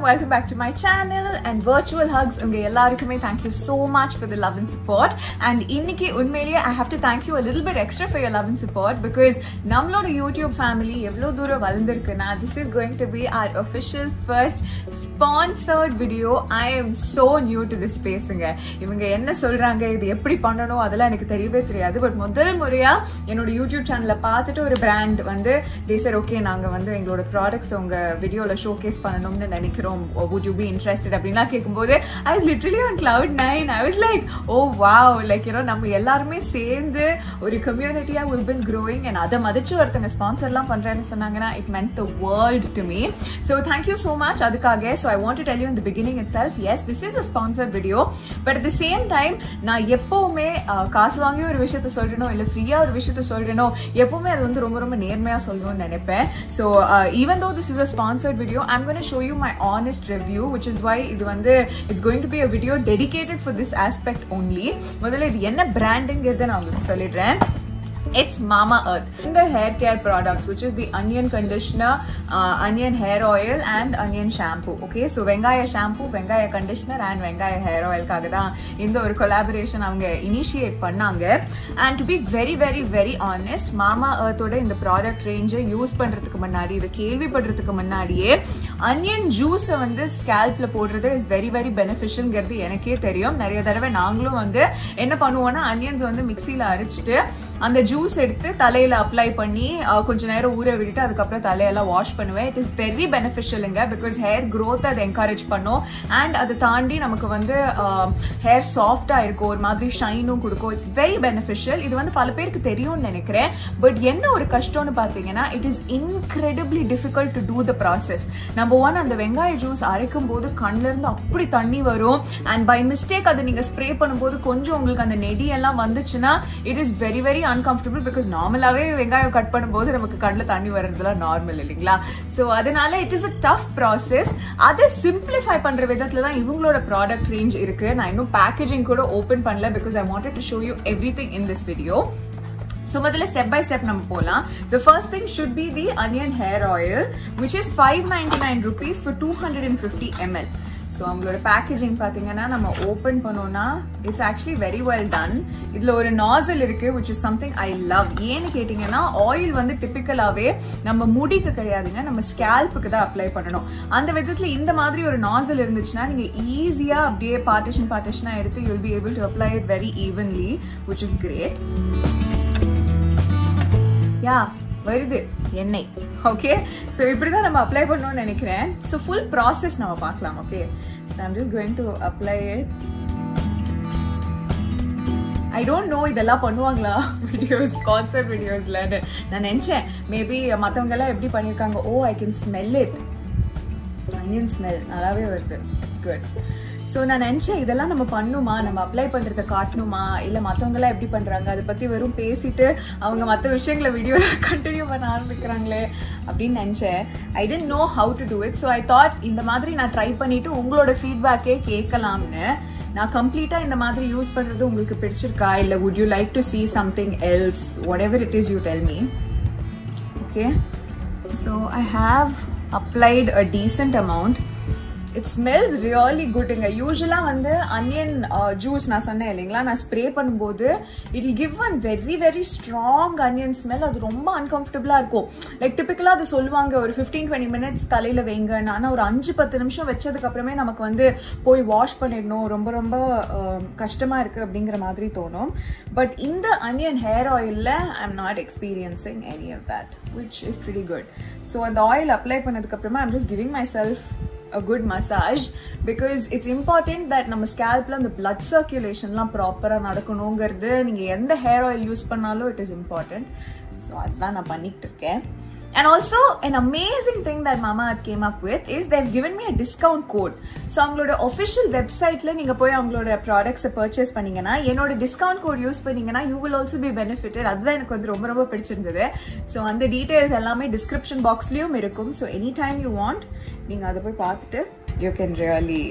welcome back to my channel and virtual hugs உங்க எல்லாருக்குமே thank you so much for the love and support and இன்னைக்கு உண்மையிலேயே I have to thank you a little bit extra for your love and support because நம்மளோட YouTube family எவ்வளோ தூரம் வளர்ந்துருக்குன்னா this is going to be our official first sponsored video I am so new to this பேசுங்க இவங்க என்ன சொல்றாங்க இது எப்படி பண்ணணும் அதெல்லாம் எனக்கு தெரியவே தெரியாது. பட் முதல் முறையா என்னோட யூடியூப் சேனல்ல பார்த்துட்டு ஒரு பிராண்ட் வந்து தேசர் ஓகே நாங்க வந்து எங்களோட ப்ராடக்ட்ஸ் உங்க வீடியோல ஷோகேஸ் பண்ணணும்னு நினைக்கிறோம். வுட் யூ பி இன்ட்ரெஸ்டட் அப்படின்லாம் கேட்கும்போது I was literally on cloud nine I was like oh wow like you know நம்ம எல்லாருமே சேர்ந்து ஒரு கம்யூனிட்டியா வில் பின் க்ரோயிங் அண்ட் அதை மதிச்சு ஒருத்தங்க ஸ்பான்சர்லாம் பண்றேன்னு சொன்னாங்கன்னா it meant the world to me so thank you so much அதுக்காக so I want to tell you இந்த beginning itself as this is a sponsor video but at the same time நான் எப்போவுமே காசு வாங்கி ஒரு விஷயத்த சொல்றேனோ இல்லை ஃப்ரீயாக ஒரு விஷயத்த சொல்கிறேனோ எப்போவுமே அது வந்து ரொம்ப ரொம்ப நேர்மையாக சொல்லணும்னு நினைப்பேன். So even though this is a sponsored video I'm gonna show you my honest review which is why இது வந்து it's going to be a video dedicated for this aspect only முதல்ல இது என்ன பிராண்டுங்கிறத நான் உங்களுக்கு சொல்லிடுறேன். It's Mama Earth. In the hair care products, which is the onion conditioner, uh, onion hair oil, and onion shampoo. Okay, so வெங்காய shampoo, வெங்காய conditioner, and வெங்காய hair oil காக தான் இந்த ஒரு collaboration அவங்க initiate பண்ணாங்க. And to be very, very, very honest, Mama Earth ஓட இந்த ப்ராடக்ட் ரேஞ்சை யூஸ் பண்றதுக்கு முன்னாடி இதை கேள்விப்படுறதுக்கு முன்னாடியே அனியன் ஜூஸை வந்து ஸ்கேல்ப்ல போடுறது இஸ் வெரி வெரி பெனிஃபிஷியல்ங்கிறது எனக்கே தெரியும். நிறைய தடவை நாங்களும் வந்து என்ன பண்ணுவோம்னா அனியன்ஸ் வந்து மிக்சியில் அரைச்சிட்டு அந்த ஜூஸ் எடுத்து தலையில அப்ளை பண்ணி கொஞ்சம் கொஞ்ச நேரம் ஊற விட்டுட்டு அதுக்கப்புறம் தலையெல்லாம் வாஷ் பண்ணுவேன். இட் இஸ் வெரி பெனிஃபிஷியலுங்க பிகாஸ் ஹேர் க்ரோத் அதை என்கரேஜ் பண்ணும். அண்ட் அதை தாண்டி நமக்கு வந்து ஹேர் சாஃப்டாக இருக்கும். ஒரு மாதிரி ஷைனும் கொடுக்கும். இட்ஸ் வெரி பெனிஃபிஷியல் இது வந்து பல பேருக்கு தெரியும்னு நினைக்கிறேன். பட் என்ன ஒரு கஷ்டம்னு பார்த்தீங்கன்னா it is incredibly difficult to do the process நம்ம நம்பர் ஒன் அந்த வெங்காய ஜூஸ் அரைக்கும் போது கண்ணுல இருந்து அப்படி தண்ணி வரும். அண்ட் பை மிஸ்டேக் அதை நீங்க ஸ்ப்ரே பண்ணும்போது கொஞ்சம் உங்களுக்கு அந்த நெடி எல்லாம் வந்துச்சுன்னா it is very very uncomfortable because நார்மலாவே வெங்காயம் கட் பண்ணும்போது நமக்கு கண்ணில் தண்ணி வர்றதுலாம் நார்மல் இல்லைங்களா? ஸோ அதனால it is a tough process அதை சிம்பிளிஃபை பண்ற விதத்துல தான் இவங்களோட ப்ராடக்ட் ரேஞ்ச் இருக்கு. நான் இன்னும் பேக்கேஜிங் கூட ஓப்பன் பண்ணல because I wanted to show you everything in this video so முதல்ல ஸ்டெப் பை ஸ்டெப் நம்ம போகலாம் the first thing should be the onion hair oil which is five ninety nine rupees for two hundred and fifty ml so அவங்களோட packaging பார்த்தீங்கன்னா நம்ம open பண்ணோம்னா it's actually very well done இதில் ஒரு nozzle இருக்குது which is something I love ஏன்னு கேட்டிங்கன்னா oil வந்து டிப்பிக்கலாகவே நம்ம முடிக்கு கிடையாதுங்க நம்ம ஸ்கேல்ப்புக்கு தான் அப்ளை பண்ணணும். அந்த விதத்தில் இந்த மாதிரி ஒரு நாசல் இருந்துச்சுன்னா நீங்கள் ஈஸியாக அப்படியே பார்ட்டிஷன் பார்ட்டிஷனாக எடுத்து you'll be able to apply it very evenly which is great யா வருது. எண்ணெய். ஓகே ஸோ இப்படி தான் நம்ம அப்ளை பண்ணணும்னு நினைக்கிறேன். ஸோ ஃபுல் ப்ராசஸ் நம்ம பார்க்கலாம் okay so I'm just going to apply it I don't know இதெல்லாம் பண்ணுவாங்களா? வீடியோஸ் கான்சர்ட் வீடியோஸ்லன்னு நான் நினச்சேன் மேபி மற்றவங்க எல்லாம் எப்படி பண்ணியிருக்காங்க? ஓ I can smell it onion smell நல்லாவே வருது. இட்ஸ் குட் ஸோ நான் நினச்சேன் இதெல்லாம் நம்ம பண்ணுமா? நம்ம அப்ளை பண்ணுறதை காட்டணுமா? இல்லை மற்றவங்களாம் எப்படி பண்ணுறாங்க அதை பற்றி வெறும் பேசிட்டு அவங்க மற்ற விஷயங்களை வீடியோ கண்டினியூ பண்ண ஆரம்பிக்கிறாங்களே அப்படின்னு நினச்சேன். I didn't know how to do it so I thought இந்த மாதிரி நான் ட்ரை பண்ணிவிட்டு உங்களோட ஃபீட்பேக்கே கேட்கலாம்னு. நான் கம்ப்ளீட்டாக இந்த மாதிரி யூஸ் பண்ணுறது உங்களுக்கு பிடிச்சிருக்கா? இல்லை would you like to see something else whatever it is you tell me okay so I have applied a decent amount it smells really குட்டுங்க யூஸ்வலாக வந்து அனியன் ஜூஸ் uh, நான் சொன்னேன் இல்லைங்களா? நான் ஸ்ப்ரே பண்ணும்போது it give an very very strong onion smell அது ரொம்ப அன்கம்ஃபர்டபுளாக இருக்கும். லைக் டிப்பிக்கலாக அது சொல்லுவாங்க ஒரு ஃபிஃப்டீன் டுவெண்ட்டி மினிட்ஸ் தலையில் வைங்க. ஆனால் ஒரு அஞ்சு பத்து நிமிஷம் வச்சதுக்கப்புறமே நமக்கு வந்து போய் வாஷ் பண்ணிடணும். ரொம்ப ரொம்ப um, கஷ்டமாக இருக்குது அப்படிங்கிற மாதிரி தோணும். பட் இந்த அனியன் ஹேர் ஆயிலில் I am not experiencing any of that which is pretty good so அந்த ஆயில் அப்ளை பண்ணதுக்கப்புறமா I'm just giving myself a good massage because it's important that நம்ம ஸ்கேல்ப்ல அந்த பிளட் சர்க்குலேஷன்லாம் ப்ராப்பராக நடக்கணுங்கிறது நீங்கள் எந்த ஹேர் ஆயில் யூஸ் பண்ணாலும் இட் இஸ் இம்பார்ட்டன்ட் ஸோ அதுதான் நான் பண்ணிகிட்டு இருக்கேன். And also, an amazing thing that Mama Earth came up with is they've given me a discount code. So, அவங்களோட official வெப்சைட்டில் நீங்கள் போய் அவங்களோட ப்ராடக்ட்ஸை பர்ச்சேஸ் பண்ணீங்கன்னா என்னோட டிஸ்கவுண்ட் கோட் யூஸ் பண்ணீங்கன்னா you will also be benefited அதுதான் எனக்கு வந்து ரொம்ப ரொம்ப பிடிச்சிருந்தது. ஸோ அந்த டீட்டெயில்ஸ் எல்லாமே டிஸ்கிரிப்ஷன் பாக்ஸ்லேயும் இருக்கும். So any time you want நீங்கள் அதை போய் பார்த்துட்டு you can really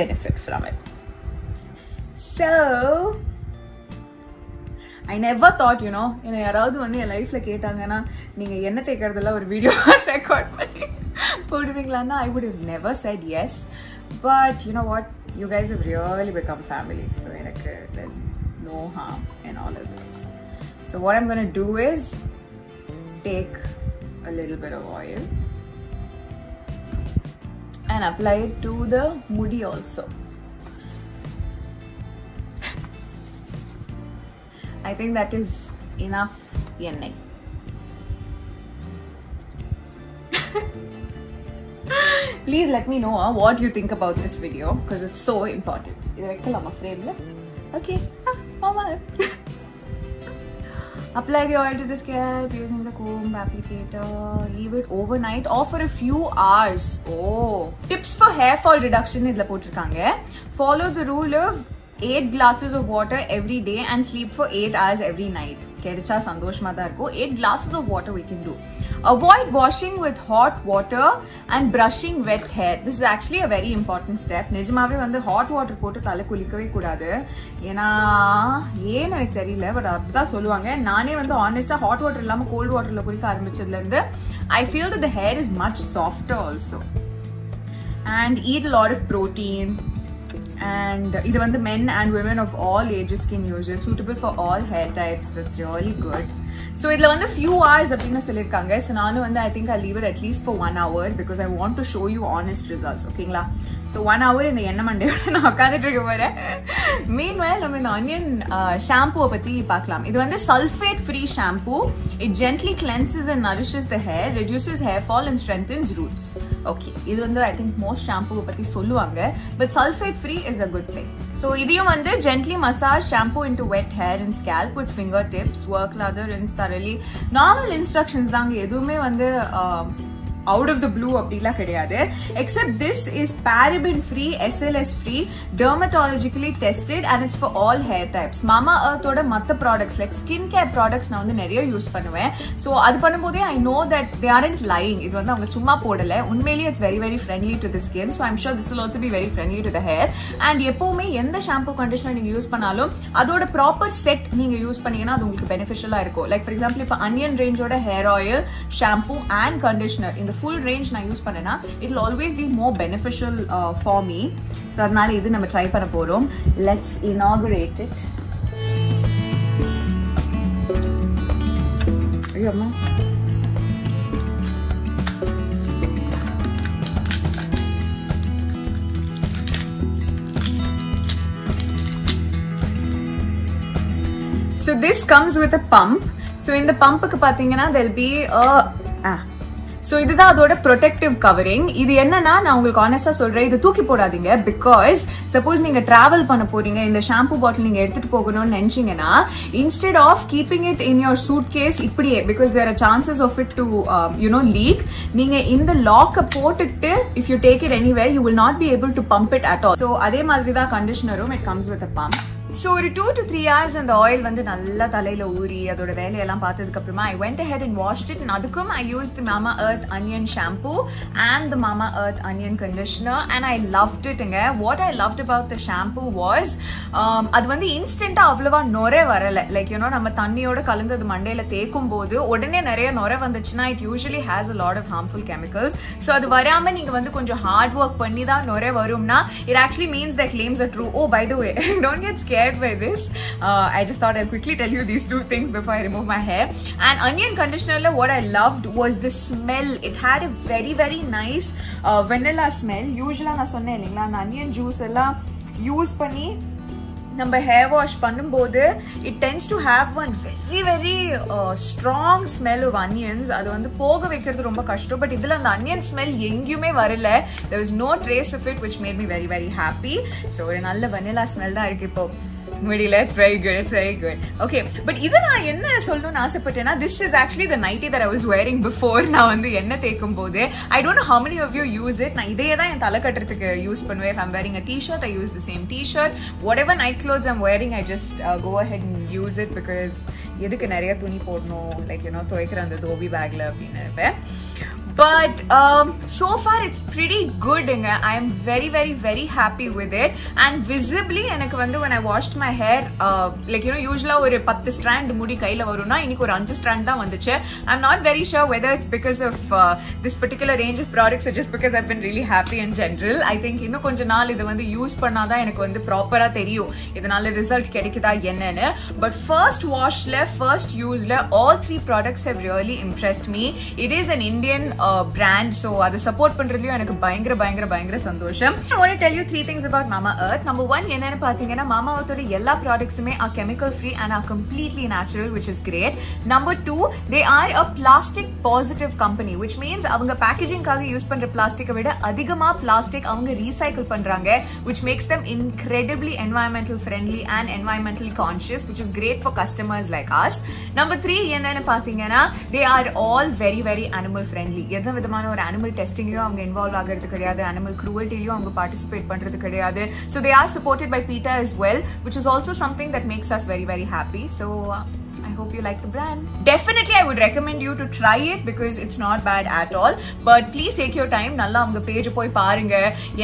benefit from it so I never thought you know என்னை யாராவது வந்து என் லைஃப்ல கேட்டாங்கன்னா நீங்க என்ன தேக்கிறதுல ஒரு வீடியோ ரெக்கார்ட் பண்ணி போடுவீங்களான்னா I would have never said yes but you know what you guys have really become family so எனக்கு there's no harm in all of this so what I'm gonna do is take a little bit of oil and apply it to the mudi also I think that is enough எண்ணெய் please let me know uh, what you think about this video because it's so important இது வைக்கலாமா ஃப்ரேம்ல okay ஆமா Apply the oil to the scalp using the comb applicator. Leave it overnight or for a few hours. Oh. Tips for hair fall reduction இதுல போட்டிருக்காங்க. Follow the rule of eight glasses of water every day and sleep for eight hours every night கிடைச்சா சந்தோஷமாக தான் இருக்கும் eight glasses of water we can do avoid washing with hot water and brushing wet hair this is actually a very important step நிஜமாவே வந்து hot water போட்டு தலை குளிக்கவே கூடாது ஏன்னா ஏன்னு எனக்கு தெரியல பட் அதுதான் சொல்லுவாங்க நானே வந்து ஆனஸ்டாக ஹாட் வாட்டர் இல்லாமல் கோல்ட் வாட்டரில் குளிக்க ஆரம்பிச்சதுலேருந்து I feel the hair is much softer also and eat lot of protein and இது வந்து men and women of all ages can use it suitable for all hair types that's really good So இதில் வந்து few hours அப்படின்னு சொல்லியிருக்காங்க so நானும் வந்து I think I leave at least for one hour because I want to show you honest results ஓகேங்களா so one hour இந்த எண்ணெய் மண்டையோட நான் உட்காந்துட்டு இருக்க போகிறேன் மீன் வேல் நம்ம இந்த ஆனியன் ஷாம்புவை பற்றி பார்க்கலாம் இது வந்து sulphate free shampoo it gently cleanses and nourishes the hair reduces hair fall and strengthens roots okay இது வந்து ஐ திங்க் மோஸ்ட் ஷாம்புவை பற்றி சொல்லுவாங்க but sulphate free is a good thing so இதையும் வந்து gently massage shampoo into wet hair and scalp with finger tips work lather and instructions தான் normal instructions தாங்க எதுவுமே வந்து அவுட் ஆஃப் த ப்ளூ அப்படிலாம் கிடையாது. Except this is paraben free SLS free dermatologically tested and it's for all hair types மாமா அர்த்தோட மற்ற products like skin care products நான் வந்து நிறைய யூஸ் பண்ணுவேன். ஸோ அது பண்ணும்போதே I know that they aren't lying இது வந்து அவங்க சும்மா போடல. உண்மையிலேயே it's very very friendly to the skin so I'm sure this will also be very friendly to the hair and எப்பவுமே எந்த ஷாம்பு கண்டிஷனர் நீங்க யூஸ் பண்ணாலும் அதோட ப்ராப்பர் செட் நீங்க யூஸ் பண்ணீங்கன்னா அது உங்களுக்கு பெனிஃபிஷியலா இருக்கும். லைக் ஃபார் எக்ஸாம்பிள் இப்போ onion ரேஞ்சோட hair oil shampoo and conditioner இந்த இந்த ஃபுல் ரேஞ்ச் நான் யூஸ் பண்ணேன்னா it always be more beneficial for me so அதனால இது நம்ம ட்ரை பண்ண போகிறோம் லெட்ஸ் இனாகுரேட் இட் ஐயோ அம்மா So this comes with a pump. So இந்த பம்புக்கு பாத்தீங்கன்னா there'll be a. ஸோ இதுதான் அதோட ப்ரொடெக்டிவ் கவரிங் இது என்னன்னா நான் உங்களுக்கு ஆனஸ்டா சொல்றேன் இது தூக்கி போடாதீங்க. பிகாஸ் சப்போஸ் நீங்க டிராவல் பண்ண போறீங்க இந்த ஷாம்பு பாட்டில் நீங்க எடுத்துட்டு போகணும்னு நினைச்சீங்கன்னா instead of keeping it in your suitcase இப்படியே because there are chances of it to you know leak நீங்க இந்த லாக்கை போட்டுக்கிட்டு if you take it anyway you will not be able to pump it at all so அதே மாதிரி தான் கண்டிஷனரும் it comes with a pump so ஒரு two to three hours அந்த oil வந்து நல்லா தலையில ஊறி அதோட வேலையெல்லாம் பார்த்ததுக்கு அப்புறமா I went ahead and wash it அதுக்கும் I use the Mamaearth onion shampoo and the Mamaearth onion conditioner and I loved இட்டுங்க what I loved about the shampoo was அது வந்து இன்ஸ்டன்டா அவ்வளவா நொரை வரல. லைக் யூனோ நம்ம தண்ணியோட கலந்து அது மண்டையில தேக்கும் போது உடனே நிறைய நொரை வந்துச்சுன்னா it usually has a lot of harmful chemicals so அது வராம நீங்க வந்து கொஞ்சம் ஹார்ட் ஒர்க் பண்ணி தான் நொரை வரும்னா it actually means the claims are true oh by the way don't get scare scared by this. Uh, I just thought I'll quickly tell you these two things before I remove my hair. And onion conditioner, what I loved was the smell. It had a very, very nice uh, vanilla smell. Usually, I onion juice use panni நம்ம hair wash பண்ணும்போது it tends to have one very very strong smell of onions அது வந்து போக வைக்கிறது ரொம்ப கஷ்டம். But இதுல அந்த அனியன் ஸ்மெல் எங்கேயுமே வரல. There is no trace of it which made me very very happy so ஒரு நல்ல வனிலா ஸ்மெல் தான் இருக்கு இப்போ. முடியல. It's very good it's very good okay but இது நான் என்ன சொல்லணும்னு ஆசைப்பட்டேன்னா this is actually the nighty that I was wearing before நான் வந்து எண்ணெய் தேய்க்கும் போது I don't how many of you use it நான் இதே தான் என் தலை கட்டுறதுக்கு யூஸ் பண்ணுவேன். I'm wearing a T shirt I use the same T shirt whatever night clothes I'm wearing I just go head use it because எதுக்கு நிறைய துணி போடணும் லைக் யூனோ துவைக்கிற அந்த தோபி பேக்ல அப்படின்னு இருப்பேன் but so far it's pretty குட்ங்க I am very very very happy with it and visibly எனக்கு வந்து when I wash my hair like you know யூஸ்வலாக ஒரு பத்து ஸ்ட்ராண்ட் முடி கையில் வரும்னா இன்னைக்கு ஒரு அஞ்சு ஸ்ட்ராண்ட் தான் வந்துச்சு I am not very sure whether it's because of this particular range of products just because I been really happy in general I think இன்னும் கொஞ்ச நாள் இதை வந்து யூஸ் பண்ணாதான் எனக்கு வந்து ப்ராப்பராக தெரியும் இதனால ரிசல்ட் கிடைக்குதா என்னன்னு பட் ஃபர்ஸ்ட் வாஷ்ல first யூஸ்ல all three products have really impressed me it is an Indian brand so அதை சப்போர்ட் பண்றதுலயும் எனக்கு பயங்கர பயங்கர பயங்கர சந்தோஷம் I want to tell you three things about Mama Earth. Number one, என்னன்னு பாத்தீங்கன்னா Mama Earthோட எல்லா ப்ராடக்ட்ஸுமே are chemical free and are completely natural, which is great. Number two, they are a plastic positive company, which means அவங்க பேக்கேஜிங்காக use பண்ற பிளாஸ்டிக்கை விட அதிகமா plastic அவங்க recycle பண்றாங்க which makes them incredibly environmental friendly and environmentally conscious, which is great for customers like us. Number three, என்னன்னு பாத்தீங்கன்னா they are all very very animal friendly. எந்த விதமான ஒரு அனிமல் டெஸ்டிங்லயும் அவங்க இன்வால்வ் ஆகிறது கிடையாது அனிமல் குரூவல்ட்டிலையும் அவங்க பார்ட்டிசிபேட் பண்றது கிடையாது so they are supported by PETA as well which is also something that makes us very very happy so uh, I hope you like the brand. Definitely, I would recommend you to try it because it's not bad at all. But please take your time. நல்லா அவங்க page போய் பாருங்க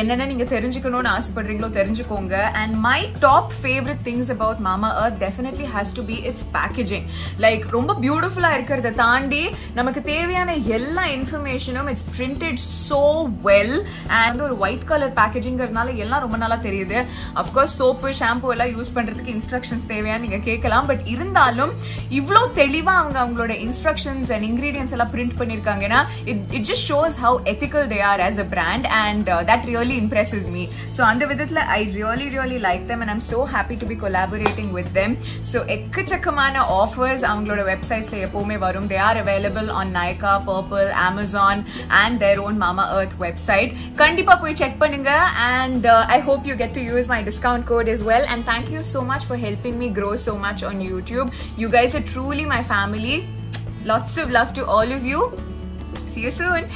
என்னென்ன நீங்க தெரிஞ்சுக்கணும்னு ஆசைப்படுறீங்களோ தெரிஞ்சுக்கோங்க and my top favourite things about Mamaearth definitely has to be it's packaging like ரொம்ப பியூட்டிஃபுல்லா இருக்கிறத தாண்டி நமக்கு தேவையான எல்லா இன்ஃபர்மேஷனும் it's printed so well and ஒரு ஒயிட் கலர் பேக்கேஜிங்கிறதுனால எல்லாம் ரொம்ப நல்லா தெரியுது அஃப்கோர்ஸ் சோப்பு ஷாம்பு எல்லாம் யூஸ் பண்றதுக்கு இன்ஸ்ட்ரக்ஷன்ஸ் தேவையா நீங்க கேட்கலாம் பட் இருந்தாலும் இவ்வளோ தெளிவா அவங்க அவங்களோட இன்ஸ்ட்ரக்ஷன்ஸ் அண்ட் இன்கிரீடியன்ஸ் எல்லாம் print பண்ணிருக்காங்கன்னா it it just shows how ethical they are as a brand and that really impresses me so அந்த விதத்தில் I really really like them and I'm so happy to be collaborating with them so எக்கச்சக்கமான offers அவங்களோட வெப்சைட்ஸ்ல எப்பவுமே வரும். They are available on Nykaa Purplle Amazon and their own Mamaearth website கண்டிப்பா போய் check பண்ணுங்க and I hope you get to use my discount code as well and thank you so much for helping me grow so much on YouTube you guys are truly my family. Lots of love to all of you. See you soon.